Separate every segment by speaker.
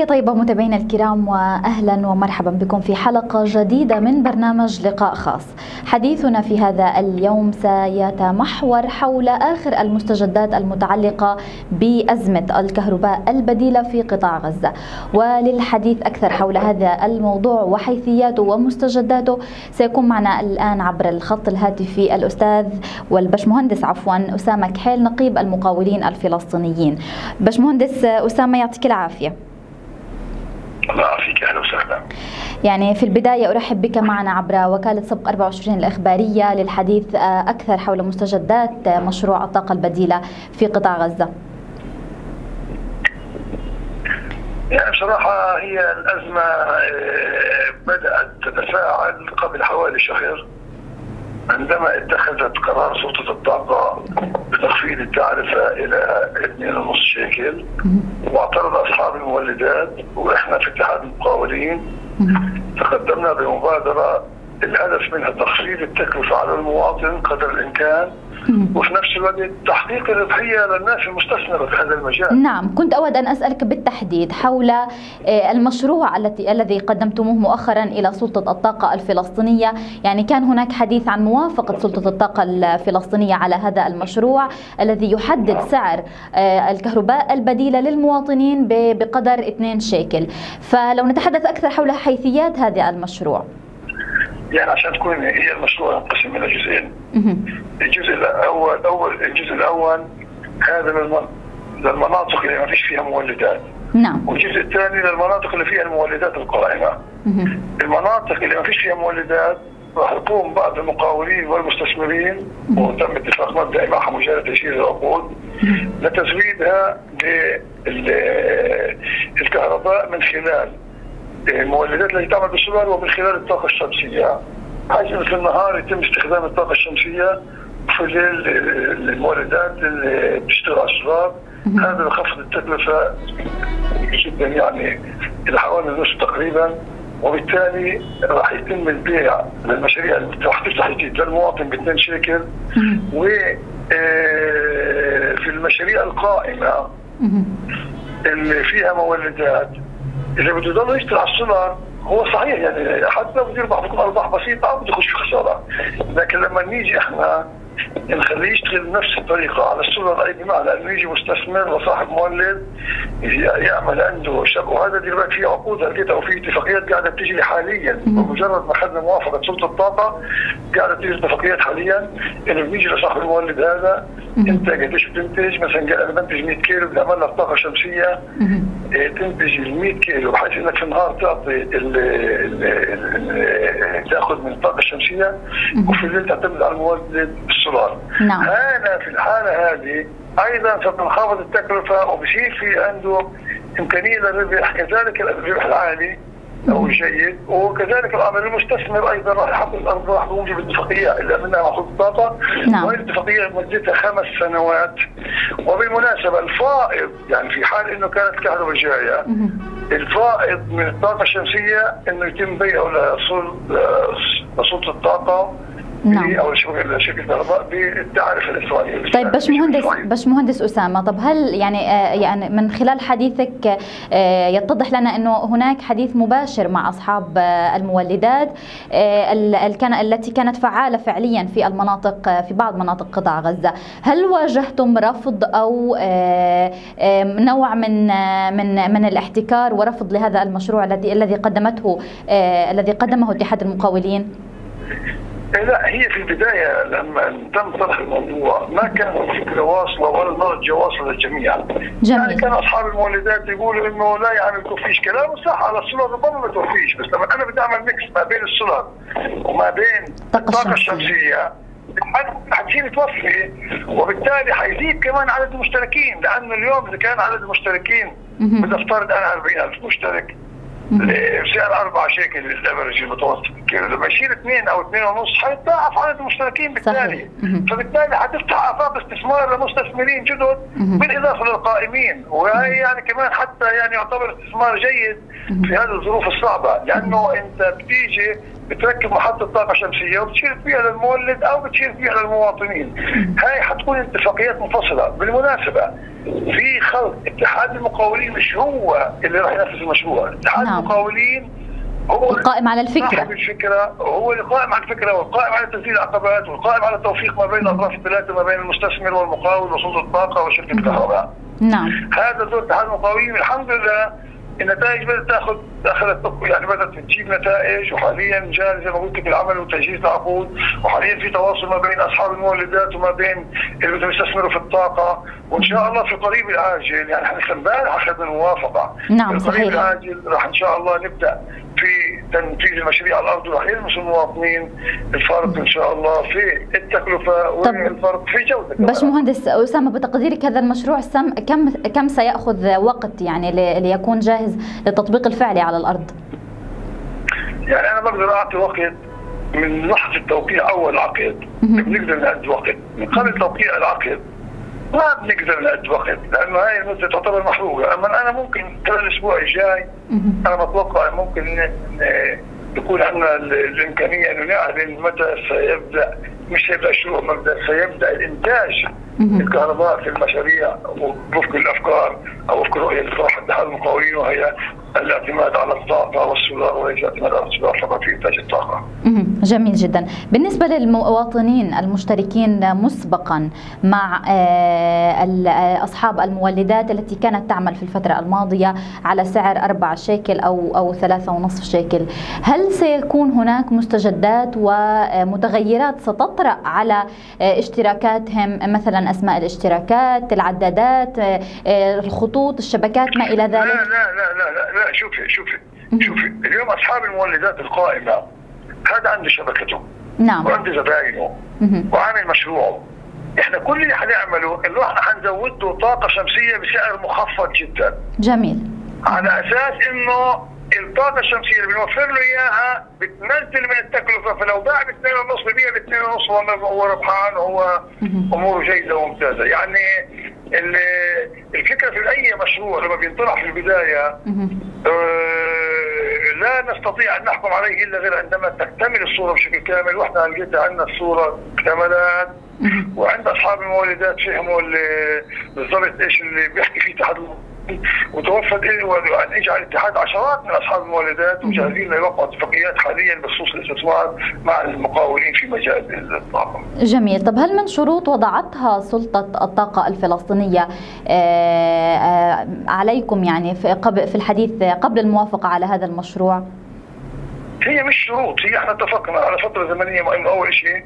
Speaker 1: تحية طيبة متابعينا الكرام وأهلا ومرحبا بكم في حلقة جديدة من برنامج لقاء خاص. حديثنا في هذا اليوم سيتمحور حول آخر المستجدات المتعلقة بأزمة الكهرباء البديلة في قطاع غزة. وللحديث أكثر حول هذا الموضوع وحيثياته ومستجداته سيكون معنا الآن عبر الخط الهاتفي الأستاذ والبشمهندس عفوا أسامة كحيل نقيب المقاولين الفلسطينيين. بشمهندس أسامة يعطيك العافية.
Speaker 2: الله يعافيك أهلا وسهلا.
Speaker 1: يعني في البداية أرحب بك معنا عبر وكالة سبق 24 الإخبارية للحديث أكثر حول مستجدات مشروع الطاقة البديلة في قطاع غزة.
Speaker 2: يعني بصراحة هي الأزمة بدأت تتفاعل قبل حوالي شهر. عندما اتخذت قرار سلطة الطاقة بتخفيض التعرفة إلى 2.5 شيكل واعترض أصحاب المولدات وإحنا في اتحاد المقاولين تقدمنا بمبادرة الهدف منها تخفيض التكلفة على المواطن قدر الإمكان وفي نفس الوقت تحقيق الربحية للناس المستثمرة في هذا المجال.
Speaker 1: نعم كنت أود أن أسألك بالتحديد حول المشروع التي الذي قدمتموه مؤخرا إلى سلطة الطاقة الفلسطينية. يعني كان هناك حديث عن موافقة سلطة الطاقة الفلسطينية على هذا المشروع الذي يحدد سعر الكهرباء البديلة للمواطنين بقدر 2 شيكل. فلو نتحدث أكثر حول حيثيات هذا المشروع.
Speaker 2: يعني عشان تكون هي المشروع ينقسم إلى جزئين. الجزء الأول اول الجزء الأول هذا للمناطق اللي ما فيش فيها مولدات.
Speaker 1: نعم.
Speaker 2: والجزء الثاني للمناطق اللي فيها المولدات القائمه. المناطق اللي ما فيش فيها مولدات راح يقوم بعض المقاولين والمستثمرين وتم اتفاق مبدئي معهم وزاره تشغيل العقود لتزويدها بالكهرباء من خلال المولدات التي تعمل بالسولار ومن خلال الطاقة الشمسية. حيث في النهار يتم استخدام الطاقة الشمسية وفي الليل المولدات اللي بتشتغل على السولار هذا بخفض التكلفة جدا يعني إلى حوالي النصف تقريبا. وبالتالي راح يتم البيع للمشاريع اللي راح تفتح جديد للمواطن ب 2 شيكل و في المشاريع القائمة اللي فيها مولدات بده يضل يشتغل على السولار هو صحيح يعني حتى بده يربح بتكون أرباح بسيطة بده يخش في خسارة. لكن لما نيجي إحنا نخليه يشتغل بنفس الطريقة على السولار أي بمعنى إنه يجي مستثمر وصاحب مولد يعمل عنده شق وهذا دلوقتي في عقود لقيتها وفي اتفاقيات قاعدة بتجري حاليا. بمجرد ما اخذنا موافقة سلطة الطاقه قاعدة تجري اتفاقيات حاليا. إنه بيجي لصاحب المولد هذا انت قديش بتنتج؟ مثلا قال أنا بنتج 100 كيلو بدي اعمل لك طاقة شمسية. تنتج ال 100 كيلو بحيث انك في النهار تعطي تأخذ من الطاقة الشمسية وفي الليل تعتمد على المولد السولار.
Speaker 1: نعم.
Speaker 2: هذا في الحالة هذه أيضا ستنخفض التكلفة وبصير في عنده إمكانية للربح. كذلك الربح العالي أو الجيد وكذلك العمل المستثمر أيضا راح يحقق الارباح بموجب الاتفاقيه اللي عملناها مع الطاقه
Speaker 1: نعم.
Speaker 2: وهي الاتفاقية مدتها خمس سنوات. وبالمناسبة الفائض يعني في حال إنه كانت الكهرباء جاية الفائض من الطاقة الشمسية إنه يتم بيعه لسلطة الطاقة.
Speaker 1: نعم.
Speaker 2: أو شركه الكهرباء بالتعرف الالكتروني
Speaker 1: طيب باشمهندس باشمهندس أسامة طب هل يعني يعني من خلال حديثك يتضح لنا إنه هناك حديث مباشر مع أصحاب المولدات التي كانت فعالة فعليا في المناطق في بعض مناطق قطاع غزة، هل واجهتم رفض أو نوع من من من الاحتكار ورفض لهذا المشروع الذي الذي قدمته الذي قدمه اتحاد المقاولين؟
Speaker 2: لا هي في البداية لما تم طرح الموضوع ما كان الفكرة واصلة ولا النضج واصلة للجميع
Speaker 1: جميل.
Speaker 2: يعني كان أصحاب المولدات يقولوا إنه لا يعني ما توفيش كلام صح على السولار ربما ما توفيش بس لما أنا بدي أعمل mix ما بين السولار وما بين الطاقة الشمسية. حتصير توفي وبالتالي حيزيد كمان عدد المشتركين لأنه اليوم إذا كان عدد المشتركين بدي أفترض أنا 40000 مشترك. بسعر 4 شيكل الافرج المتوسط لما يصير 2 أو 2 ونص حيتضاعف عدد المشتركين بالتالي. فبالتالي حتفتح افاق استثمار لمستثمرين جدد بالإضافة للقائمين. وهي يعني كمان حتى يعني يعتبر استثمار جيد في هذه الظروف الصعبة. لأنه أنت بتيجي بتركب محطة طاقة شمسية وبتشير فيها للمولد أو بتشير فيها للمواطنين. هاي حتكون اتفاقيات منفصلة. بالمناسبة في خلق اتحاد المقاولين مش هو اللي راح ينفذ المشروع. اتحاد
Speaker 1: نعم.
Speaker 2: المقاولين هو
Speaker 1: القائم على الفكرة.
Speaker 2: صاحب الفكرة هو اللي قائم على الفكرة والقائم على تنفيذ العقبات والقائم على التوفيق ما بين الاطراف الثلاثه ما بين المستثمر والمقاول وسلطه الطاقة وشركة الكهرباء.
Speaker 1: نعم.
Speaker 2: هذا دور اتحاد المقاولين الحمد لله النتائج بدأت تاخذ اخذت يعني بدأت تجيب نتائج وحاليا جاري زي ما قلت لك العمل وتجهيز العقود وحاليا في تواصل ما بين أصحاب المولدات وما بين اللي بدهم يستثمروا في الطاقة وإن شاء الله في القريب العاجل يعني إحنا امبارح اخذنا الموافقة
Speaker 1: نعم،
Speaker 2: في القريب
Speaker 1: صحيح.
Speaker 2: العاجل راح إن شاء الله نبدأ في تنفيذ المشاريع على الأرض وراح يلمس المواطنين الفارق إن شاء الله في التكلفة والفرق في جودة.
Speaker 1: باشمهندس أسامة بتقديرك هذا المشروع سم كم كم سيأخذ وقت يعني ليكون جاهز للتطبيق الفعلي على الأرض؟
Speaker 2: يعني أنا بقدر أعطي وقت من لحظه توقيع أول عقد. بنقدر نأدي وقت من قبل توقيع العقد ما بنقدر نأدي وقت لأنه هاي المدة تعتبر محروقة أما أنا ممكن خلال الأسبوع الجاي. أنا بتوقع ممكن يكون عندنا ال- الإمكانية إنه نعلن متى سيبدأ مش سيبدا الشروع مبدا سيبدأ
Speaker 1: الإنتاج.
Speaker 2: الكهرباء في المشاريع وفق الأفكار أو وفق الرؤيه اللي طرحها اتحاد المقاولين وهي الاعتماد على الطاقة والسولار وليس الاعتماد على السولار فقط في إنتاج
Speaker 1: الطاقة. جميل جدا بالنسبة للمواطنين المشتركين مسبقا مع آه، آه، أصحاب المولدات التي كانت تعمل في الفترة الماضية على سعر 4 شيكل أو أو ثلاثة ونصف شيكل هل سيكون هناك مستجدات ومتغيرات ستطرأ على آه، اشتراكاتهم مثلا أسماء الاشتراكات العدادات آه، آه، الخطوط الشبكات ما إلى ذلك؟
Speaker 2: لا لا لا لا, لا شوفي شوفي شوفي اليوم أصحاب المولدات القائمة هذا عنده شبكته
Speaker 1: نعم.
Speaker 2: وعنده زباينه. وعامل مشروعه. إحنا كل اللي حنعمله إنه إحنا حنزود له طاقة شمسية بسعر مخفض جدا.
Speaker 1: جميل.
Speaker 2: على أساس إنه الطاقه الشمسية اللي بنوفر له إياها بتنزل من التكلفة فلو باع ب 2.5 ببيع ب 2.5 هو هو ربحان وهو
Speaker 1: مهم.
Speaker 2: اموره جيدة وممتازة يعني ال- الفكرة في أي مشروع لما بينطرح في البداية
Speaker 1: مهم.
Speaker 2: آه، لا نستطيع أن نحكم عليه إلا غير عندما تكتمل الصورة بشكل كامل وإحنا لقيت عندنا الصورة اكتملت. وعند أصحاب المولدات فهموا ال- بالضبط إيش اللي بيحكي فيه اتحاد إيه وأن يجعل الاتحاد عشرات من أصحاب المولدات وجاهزين ليوقعوا اتفاقيات حاليا بخصوص الاستثمار مع المقاولين في مجال الطاقة.
Speaker 1: جميل. طب هل من شروط وضعتها سلطة الطاقة الفلسطينية؟ آه، آه، عليكم يعني في قبل في الحديث قبل الموافقة على هذا المشروع؟
Speaker 2: هي مش شروط هي إحنا اتفقنا على فترة زمنية انه أول شيء.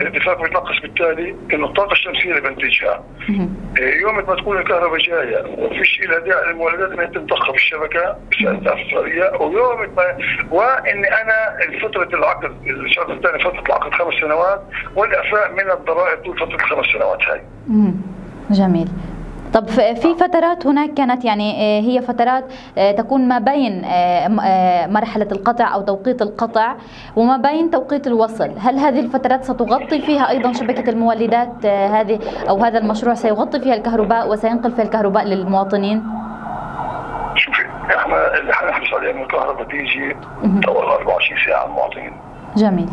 Speaker 2: الاتفاق بيتلخص بالتالي انه الطاقه الشمسية اللي بنتجها
Speaker 1: مهم.
Speaker 2: يوم ما تكون الكهرباء جاية وفيش لها داعي للمولدات إنها تنضخها في الشبكه بسعر افتراضيه ويوم ما وإني أنا فتره العقد الشرط الثاني فترة العقد خمس سنوات والإعفاء من الضرائب طول فترة الخمس سنوات هاي.
Speaker 1: جميل طب في فترات هناك كانت يعني آه، هي فترات آه، تكون ما بين آه، مرحلة القطع أو توقيت القطع وما بين توقيت الوصل هل هذه الفترات ستغطي فيها أيضا شبكة المولدات هذه أو هذا المشروع سيغطي فيها الكهرباء وسينقل فيها الكهرباء للمواطنين
Speaker 2: شوفي إحنا اللي حنحرص عليه انه الكهرباء تيجي اول 24 ساعة على المواطنين.
Speaker 1: جميل.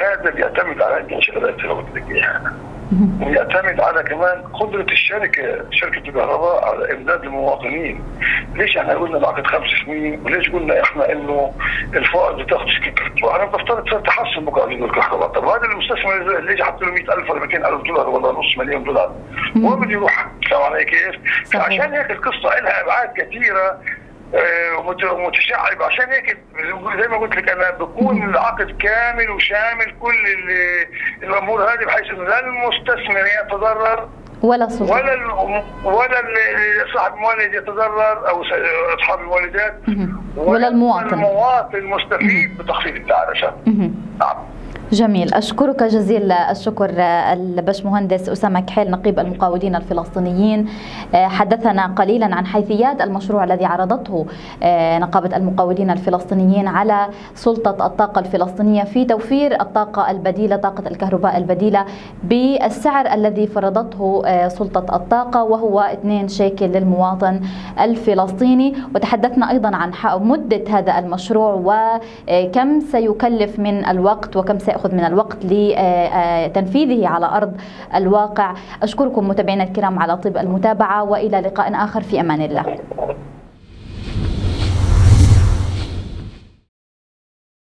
Speaker 2: هذا بيعتمد على عده ما قلت لك اياها. ويعتمد على كمان قدرة الشركة شركة الكهرباء على إمداد المواطنين. ليش إحنا قلنا العقد خمس سنين؟ وليش قلنا إحنا إنه الفائض بتاخذ وأنا بفترض صار تحسن مقاولين الكهرباء. طب هذا المستثمر اللي يجي حط له 100000 ولا 200000 دولار ولا نص مليون دولار؟ وين بده يروح؟ فاهم علي كيف؟ فعشان هيك القصة لها أبعاد كثيرة. ومت- ومتشعب عشان هيك زي ما قلت لك أنا بكون العقد كامل وشامل كل ال- الأمور هذه بحيث انه لا المستثمر يتضرر
Speaker 1: ولا سلطة
Speaker 2: ولا ال ولا ال- صاحب المولد يتضرر أو أصحاب المولدات
Speaker 1: مهم. ولا المواطن.
Speaker 2: المواطن مستفيد بتخفيض التعرفة
Speaker 1: مهم.
Speaker 2: نعم.
Speaker 1: جميل. أشكرك جزيل الشكر البشمهندس أسامة كحيل نقيب المقاولين الفلسطينيين. حدثنا قليلا عن حيثيات المشروع الذي عرضته نقابة المقاولين الفلسطينيين على سلطة الطاقة الفلسطينية في توفير الطاقة البديلة طاقة الكهرباء البديلة بالسعر الذي فرضته سلطة الطاقة وهو 2 شيكل للمواطن الفلسطيني. وتحدثنا أيضا عن مدة هذا المشروع وكم سيكلف من الوقت وكم سيأخذ من الوقت لتنفيذه على أرض الواقع. أشكركم متابعينا الكرام على طيب المتابعة وإلى لقاء آخر في أمان الله.